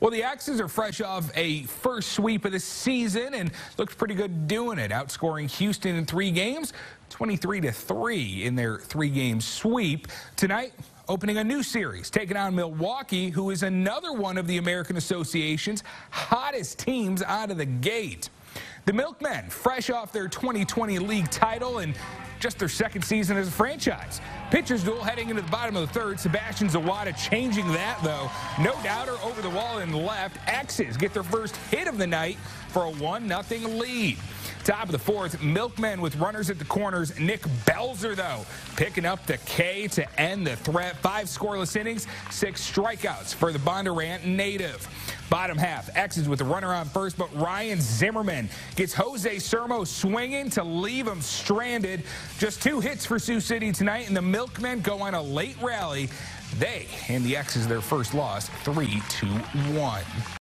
Well, the X's are fresh off a first sweep of the season and looked pretty good doing it, outscoring Houston in three games, 23 to 3 in their three-game sweep. Tonight, opening a new series, taking on Milwaukee, who is another one of the American Association's hottest teams out of the gate. The Milkmen, fresh off their 2020 league title and just their second season as a franchise. Pitchers duel heading into the bottom of the third. Sebastian Zawada changing that, though. No doubter over the wall and left. X's get their first hit of the night for a 1-0 lead. Top of the fourth, Milkmen with runners at the corners. Nick Belzer, though, picking up the K to end the threat. Five scoreless innings, six strikeouts for the Bondurant native. Bottom half, X's with the runner on first, but Ryan Zimmerman gets Jose Sermo swinging to leave him stranded. Just two hits for Sioux City tonight, and the Milkmen go on a late rally. They and the X's their first loss, 3 to 1.